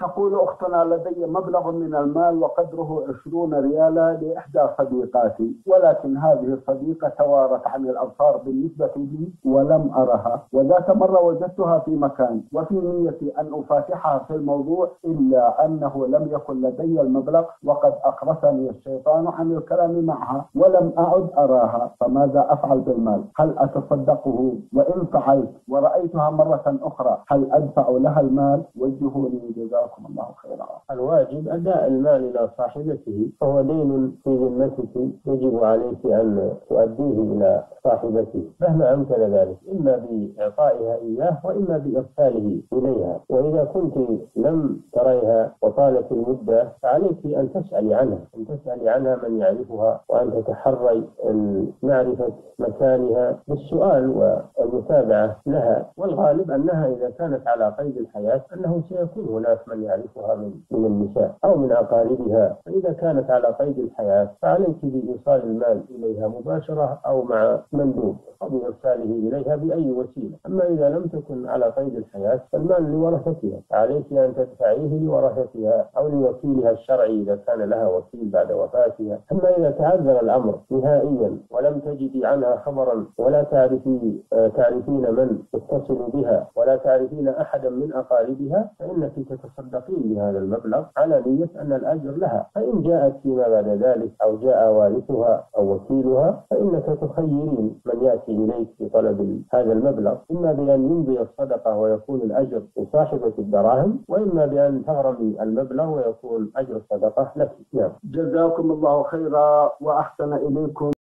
تقول أختنا لدي مبلغ من المال وقدره عشرون ريالا لإحدى صديقاتي ولكن هذه الصديقة توارت عن الأبصار بالنسبة لي ولم أرها. وذات مرة وجدتها في مكان وفي نيتي أن أفاتحها في الموضوع إلا أنه لم يكن لدي المبلغ وقد أقرصني الشيطان عن الكلام معها ولم أعد أراها. فماذا أفعل بالمال؟ هل أتصدقه؟ وإن فعلت ورأيتها مرة أخرى هل أدفع لها المال؟ وجهوني جزاكم الله خيرا. الواجب أداء المال إلى صاحبته فهو دين في ذمتك يجب عليك أن تؤديه إلى صاحبته. مهما أمكن ذلك إما بإعطائها إياه وإما بإرساله إليها. وإذا كنت لم تريها وطالت المدة فعليك أن تسألي عنها. أن تسألي عنها من يعرفها وأن تتحري معرفة مكانها بالسؤال والمتابعة لها والغالب أنها إذا كانت على قيد الحياة أنه سيكون هناك من يعرفها من, من النساء أو من أقاربها. فإذا كانت على قيد الحياة فعليك بإيصال المال إليها مباشرة أو مع مندوب أو بإرساله إليها بأي وسيلة. أما إذا لم تكن على قيد الحياة فالمال لورثتها. فعليك أن تدفعيه لورثتها أو لوكيلها الشرعي إذا كان لها وكيل بعد وفاتها. أما إذا تعذر الأمر نهائيا ولم تجدي عنها خبرا ولا تعرفي تعرفين من تتصل بها ولا تعرفين أحدا من أقاربها فإنك تتصدقين بهذا المبلغ على نية أن الأجر لها. فإن جاءت فيما بعد ذلك أو جاء وارثها أو وكيلها فإنك تخيرين من يأتي إليك بطلب هذا المبلغ. إما بأن يمضي الصدقة ويكون الأجر لصاحبة الدراهم وإما بأن تغرمي المبلغ ويكون أجر الصدقة لك. نعم. جزاكم الله خيرا وأحسن إليكم.